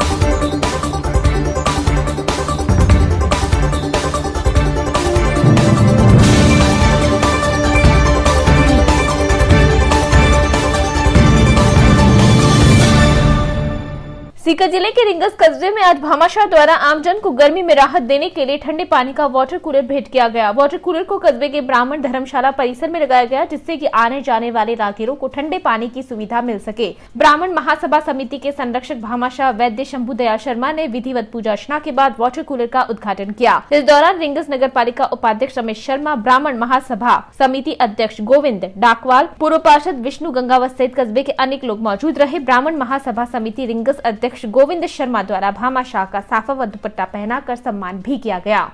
Thank you. Sikar ज़िले के rings कस्बे में आज भामाशाह द्वारा आमजन को गर्मी में राहत देने के लिए ठंडे पानी का वाटर कूलर भेंट किया गया। वाटर कूलर को कस्बे के ब्राह्मण धर्मशाला परिसर में लगाया गया, जिससे कि आने जाने वाले राहगीरों को ठंडे पानी की सुविधा मिल सके। ब्राह्मण महासभा समिति के संरक्षक भामाशाह वैद्य शंभु दया शर्मा ने विधिवत पूजा अर्चना के बाद वाटर कूलर का उद्घाटन किया। इस दौरान रिंगस नगर उपाध्यक्ष रमेश शर्मा, ब्राह्मण महासभा समिति अध्यक्ष गोविंद डाकवाल, पूर्व पार्षद विष्णु गंगावत सहित कस्बे के अनेक लोग मौजूद रहे। ब्राह्मण महासभा समिति रिंगस अध्यक्ष गोविंद शर्मा द्वारा भामाशाह का साफा व दुपट्टा पहनाकर सम्मान भी किया गया।